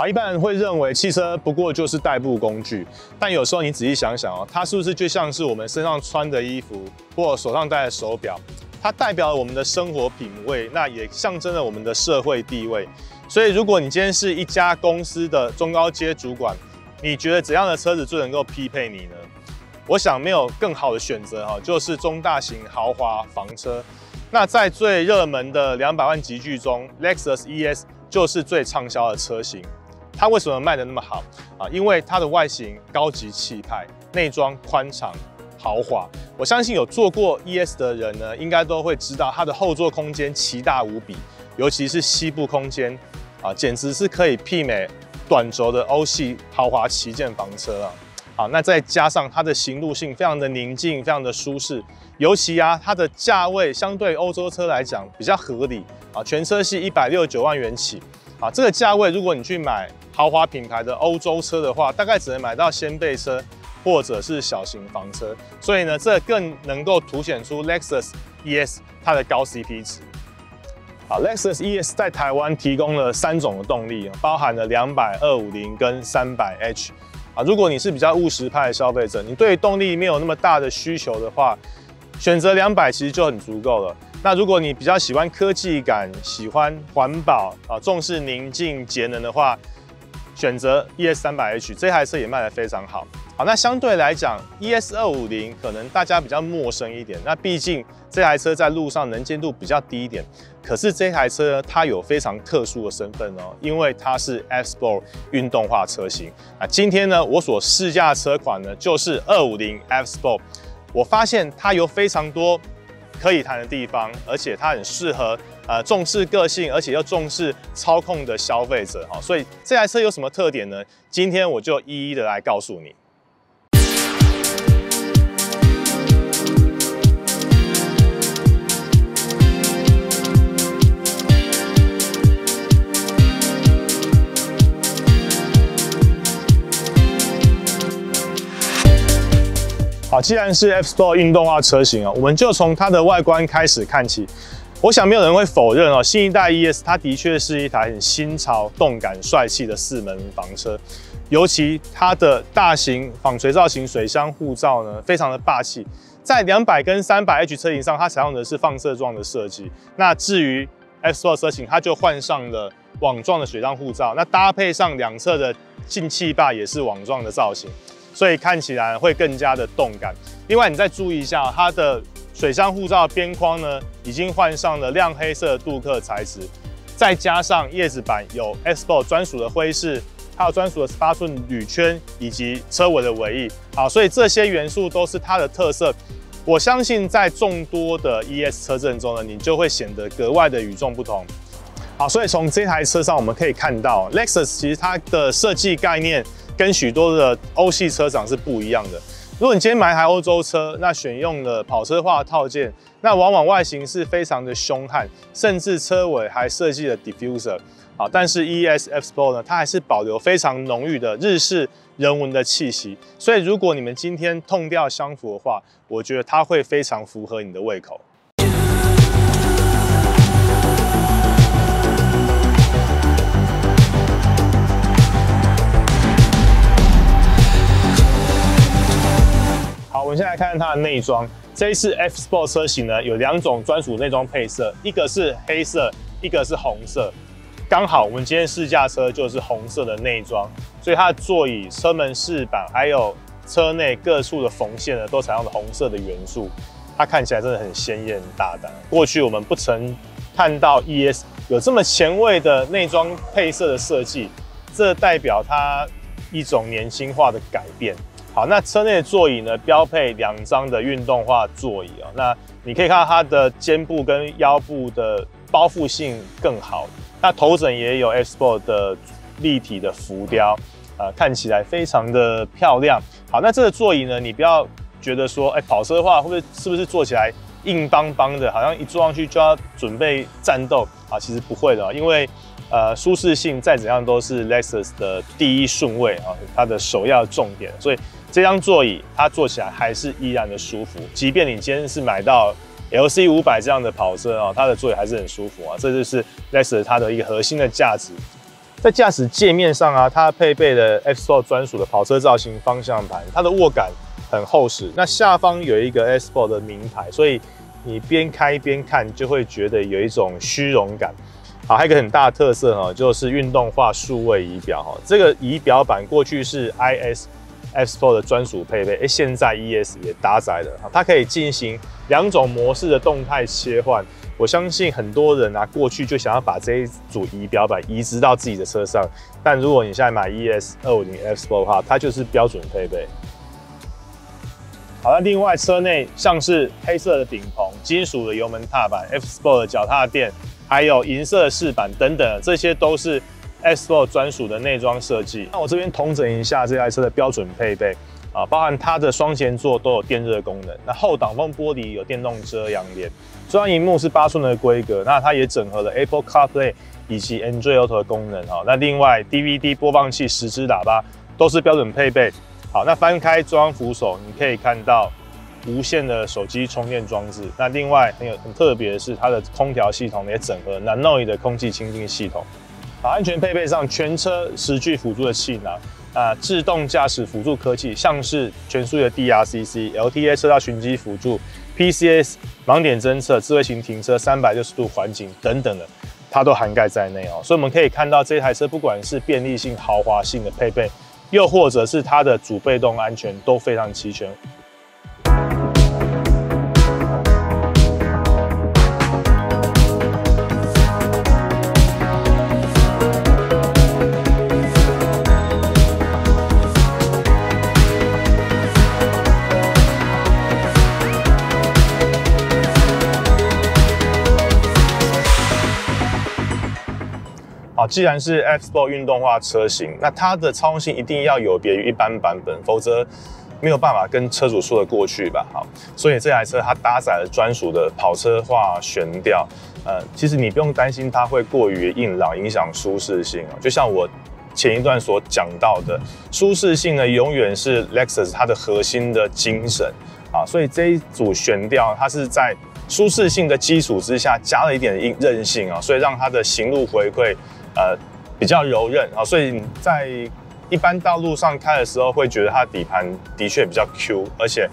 好，一般人会认为汽车不过就是代步工具，但有时候你仔细想想哦，它是不是就像是我们身上穿的衣服或手上戴的手表？它代表了我们的生活品味，那也象征了我们的社会地位。所以，如果你今天是一家公司的中高阶主管，你觉得怎样的车子最能够匹配你呢？我想没有更好的选择哈，就是中大型豪华房车。那在最热门的两百万级距中，Lexus ES 就是最畅销的车型。它为什么卖的那么好啊？因为它的外形高级气派，内装宽敞。豪华，我相信有坐过 ES 的人呢，应该都会知道它的后座空间奇大无比，尤其是膝部空间啊，简直是可以媲美短轴的欧系豪华旗舰房车啊！好，那再加上它的行路性非常的宁静，非常的舒适，尤其啊，它的价位相对欧洲车来讲比较合理啊，全车系一百六十九万元起啊，这个价位如果你去买豪华品牌的欧洲车的话，大概只能买到掀背车。或者是小型房车，所以呢，这更能够凸显出 Lexus ES 它的高 CP 值。好，Lexus ES 在台湾提供了三种的动力，包含了两百、二五零跟三百 H。啊，如果你是比较务实派的消费者，你对动力没有那么大的需求的话，选择两百其实就很足够了。那如果你比较喜欢科技感、喜欢环保啊、重视宁静节能的话，选择 ES 三百 H 这台车也卖得非常好。好，那相对来讲，ES 二五零可能大家比较陌生一点。那毕竟这台车在路上能见度比较低一点。可是这台车，它有非常特殊的身份哦，因为它是 F Sport 运动化车型。那今天呢，我所试驾的车款呢，就是二五零 F Sport。我发现它有非常多可以谈的地方，而且它很适合呃重视个性，而且又重视操控的消费者哈。所以这台车有什么特点呢？今天我就一一的来告诉你。好，既然是 F Sport 运动化车型啊，我们就从它的外观开始看起。我想没有人会否认哦，新一代 ES 它的确是一台很新潮、动感、帅气的四门房车。尤其它的大型纺锤造型水箱护罩呢，非常的霸气。在两百跟三百 H 车型上，它采用的是放射状的设计。那至于 X Sport 车型，它就换上了网状的水箱护罩，那搭配上两侧的进气坝也是网状的造型。所以看起来会更加的动感。另外，你再注意一下它的水箱护罩边框呢，已经换上了亮黑色的镀铬材质，再加上叶子板有 S p o r t 专属的灰饰，还有专属的十八寸铝圈以及车尾的尾翼。好，所以这些元素都是它的特色。我相信在众多的 ES 车阵中呢，你就会显得格外的与众不同。好，所以从这台车上我们可以看到，Lexus 其实它的设计概念。跟许多的欧系车厂是不一样的。如果你今天买一台欧洲车，那选用了跑车化套件，那往往外形是非常的凶悍，甚至车尾还设计了 diffuser。好，但是 ES F Sport 呢，它还是保留非常浓郁的日式人文的气息。所以，如果你们今天痛调相符的话，我觉得它会非常符合你的胃口。看看它的内装。这一次 F Sport 车型呢，有两种专属内装配色，一个是黑色，一个是红色。刚好我们今天试驾车就是红色的内装，所以它的座椅、车门饰板还有车内各处的缝线呢，都采用了红色的元素。它看起来真的很鲜艳、大胆。过去我们不曾看到 ES 有这么前卫的内装配色的设计，这代表它一种年轻化的改变。好，那车内的座椅呢，标配两张的运动化座椅啊。那你可以看到它的肩部跟腰部的包覆性更好。那头枕也有 S Sport 的立体的浮雕，呃，看起来非常的漂亮。好，那这个座椅呢，你不要觉得说，哎，跑车的话会不会是不是坐起来硬邦邦的，好像一坐上去就要准备战斗啊？其实不会的，因为呃，舒适性再怎样都是 Lexus 的第一顺位啊，它的首要重点，所以。这张座椅它坐起来还是依然的舒服，即便你今天是买到 L C 五百这样的跑车啊，它的座椅还是很舒服啊，这就是 Lexus 它的一个核心的价值。在驾驶界面上啊，它配备了 F Sport 专属的跑车造型方向盘，它的握感很厚实。那下方有一个 F Sport 的名牌，所以你边开边看就会觉得有一种虚荣感。好，还有一个很大的特色哈，就是运动化数位仪表哈。这个仪表板过去是 IS F Sport 的专属配备，哎，现在 ES 也搭载了，它可以进行两种模式的动态切换。我相信很多人啊，过去就想要把这一组仪表板移植到自己的车上，但如果你现在买 ES 二五零 F Sport 的话，它就是标准配备。好，那另外车内像是黑色的顶棚、金属的油门踏板、F Sport 的脚踏垫，还有银色的饰板等等，这些都是 S 罗专属的内装设计。那我这边统整一下这台车的标准配备。啊，包含它的双前座都有电热功能，那后挡风玻璃有电动遮阳帘，中央荧幕是八寸的规格，那它也整合了 Apple CarPlay 以及 Android Auto 的功能哈。那另外 DVD 播放器、十支喇叭都是标准配备。好，那翻开中央扶手，你可以看到无线的手机充电装置。那另外很有很特别的是，它的空调系统也整合 Nano 的空气清净系统。好，安全配备上，全车十具辅助的气囊。啊，自动驾驶辅助科技，像是全速的 DRCC、LTA 车道循迹辅助、PCS 盲点侦测、智慧型停车、三百六十度环景等等的，它都涵盖在内哦。所以我们可以看到这台车，不管是便利性、豪华性的配备，又或者是它的主被动安全，都非常齐全。既然是 X Sport 运动化车型，那它的操控性一定要有别于一般版本，否则没有办法跟车主说得过去吧？好，所以这台车它搭载了专属的跑车化悬吊，呃，其实你不用担心它会过于硬朗，影响舒适性啊。就像我前一段所讲到的，舒适性呢，永远是 Lexus 它的核心的精神啊。所以这一组悬吊，它是在舒适性的基础之下加了一点硬韧性啊，所以让它的行路回馈。呃，比较柔韧啊，所以在一般道路上开的时候，会觉得它底盘的确比较 Q，而且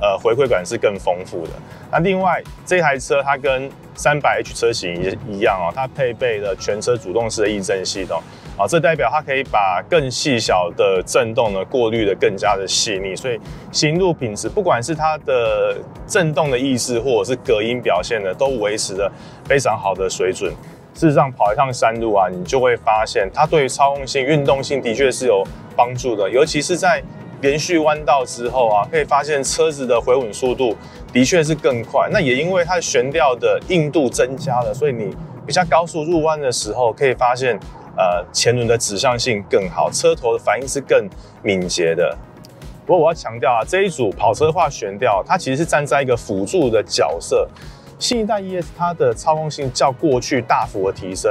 呃回馈感是更丰富的。那另外这台车它跟三百 H 车型一一样哦，它配备了全车主动式的抑震系统啊，这代表它可以把更细小的震动呢过滤的更加的细腻，所以行路品质不管是它的震动的意识或者是隔音表现呢，都维持着非常好的水准。事实上，跑一趟山路啊，你就会发现它对于操控性、运动性的确是有帮助的。尤其是在连续弯道之后啊，可以发现车子的回稳速度的确是更快。那也因为它悬吊的硬度增加了，所以你比较高速入弯的时候，可以发现呃前轮的指向性更好，车头的反应是更敏捷的。不过我要强调啊，这一组跑车化悬吊，它其实是站在一个辅助的角色。新一代 ES 它的操控性较过去大幅的提升，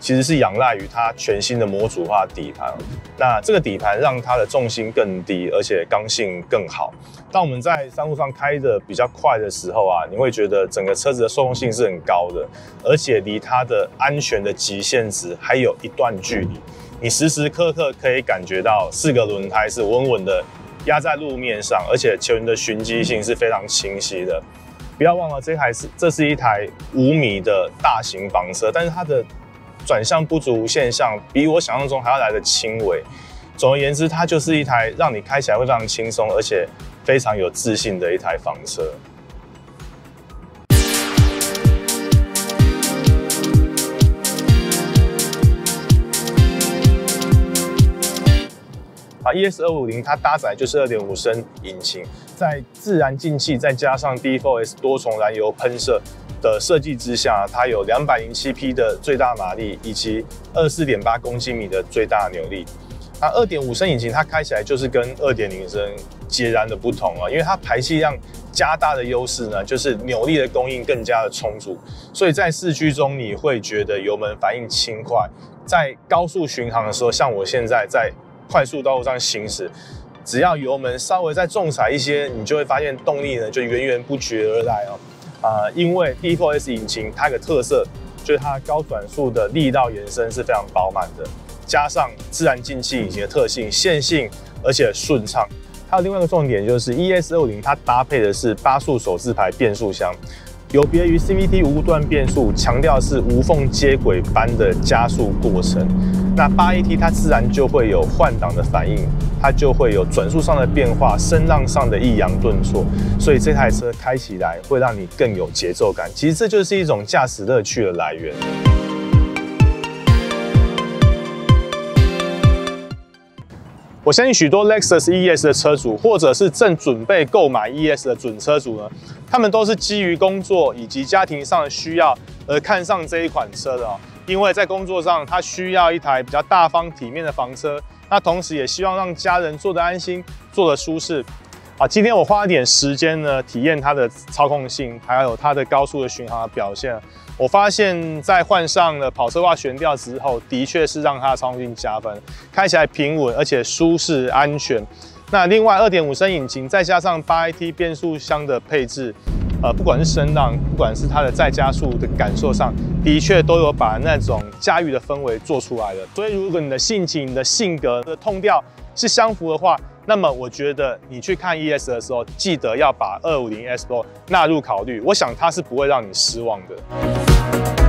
其实是仰赖于它全新的模组化底盘。那这个底盘让它的重心更低，而且刚性更好。当我们在山路上开的比较快的时候啊，你会觉得整个车子的受控性是很高的，而且离它的安全的极限值还有一段距离。你时时刻刻可以感觉到四个轮胎是稳稳的压在路面上，而且前轮的循迹性是非常清晰的。不要忘了，这台是这是一台五米的大型房车，但是它的转向不足现象比我想象中还要来的轻微。总而言之，它就是一台让你开起来会非常轻松，而且非常有自信的一台房车。ES 二五零它搭载就是二点五升引擎，在自然进气再加上 D4S 多重燃油喷射的设计之下，它有两百零七匹的最大马力以及二四点八公斤米的最大扭力。那二点五升引擎它开起来就是跟二点零升截然的不同啊，因为它排气量加大的优势呢，就是扭力的供应更加的充足，所以在市区中你会觉得油门反应轻快，在高速巡航的时候，像我现在在。快速道路上行驶，只要油门稍微再重踩一些，你就会发现动力呢就源源不绝而来哦。啊，因为 D4S 引擎它有个特色，就是它高转速的力道延伸是非常饱满的。加上自然进气引擎的特性，线性而且顺畅。还有另外一个重点就是 ES 二零它搭配的是八速手自排变速箱。有别于 CVT 无段变速，强调是无缝接轨般的加速过程。那八 AT 它自然就会有换挡的反应，它就会有转速上的变化，声浪上的抑扬顿挫，所以这台车开起来会让你更有节奏感。其实这就是一种驾驶乐趣的来源。我相信许多 Lexus ES 的车主，或者是正准备购买 ES 的准车主呢，他们都是基于工作以及家庭上的需要而看上这一款车的哦。因为在工作上，他需要一台比较大方体面的房车，那同时也希望让家人坐得安心、坐得舒适。啊，今天我花一点时间呢，体验它的操控性，还有它的高速的巡航的表现。我发现，在换上了跑车化悬吊之后，的确是让它操控性加分，开起来平稳而且舒适安全。那另外，二点五升引擎再加上八 AT 变速箱的配置，呃，不管是声浪，不管是它的再加速的感受上，的确都有把那种驾驭的氛围做出来了。所以，如果你的性情、你的性格的痛调是相符的话，那么我觉得你去看 ES 的时候，记得要把二五零 S Pro 纳入考虑，我想它是不会让你失望的。Thank you